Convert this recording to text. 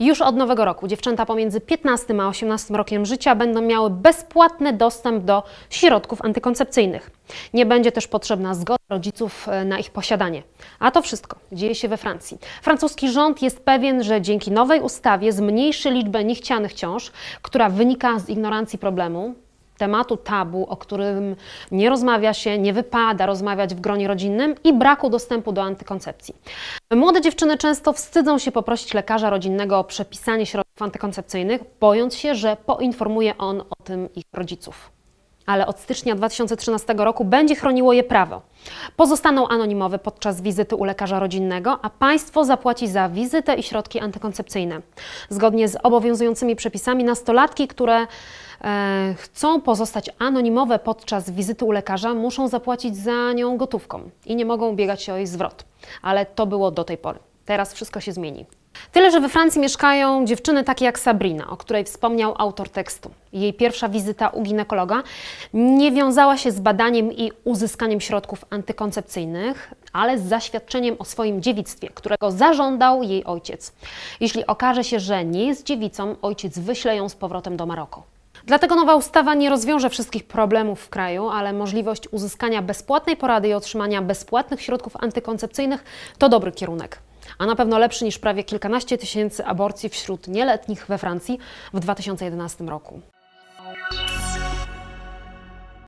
Już od nowego roku dziewczęta pomiędzy 15 a 18 rokiem życia będą miały bezpłatny dostęp do środków antykoncepcyjnych. Nie będzie też potrzebna zgoda rodziców e, na ich posiadanie. A to wszystko dzieje się we Francji. Francuski rząd jest pewien, że dzięki nowej ustawie zmniejszy liczbę niechcianych ciąż, która wynika z ignorancji problemu, tematu tabu, o którym nie rozmawia się, nie wypada rozmawiać w gronie rodzinnym i braku dostępu do antykoncepcji. Młode dziewczyny często wstydzą się poprosić lekarza rodzinnego o przepisanie środków antykoncepcyjnych, bojąc się, że poinformuje on o tym ich rodziców. Ale od stycznia 2013 roku będzie chroniło je prawo. Pozostaną anonimowe podczas wizyty u lekarza rodzinnego, a państwo zapłaci za wizytę i środki antykoncepcyjne. Zgodnie z obowiązującymi przepisami, nastolatki, które e, chcą pozostać anonimowe podczas wizyty u lekarza, muszą zapłacić za nią gotówką i nie mogą ubiegać się o jej zwrot. Ale to było do tej pory. Teraz wszystko się zmieni. Tyle, że we Francji mieszkają dziewczyny takie jak Sabrina, o której wspomniał autor tekstu. Jej pierwsza wizyta u ginekologa nie wiązała się z badaniem i uzyskaniem środków antykoncepcyjnych, ale z zaświadczeniem o swoim dziewictwie, którego zażądał jej ojciec. Jeśli okaże się, że nie jest dziewicą, ojciec wyśle ją z powrotem do Maroku. Dlatego nowa ustawa nie rozwiąże wszystkich problemów w kraju, ale możliwość uzyskania bezpłatnej porady i otrzymania bezpłatnych środków antykoncepcyjnych to dobry kierunek a na pewno lepszy niż prawie kilkanaście tysięcy aborcji wśród nieletnich we Francji w 2011 roku.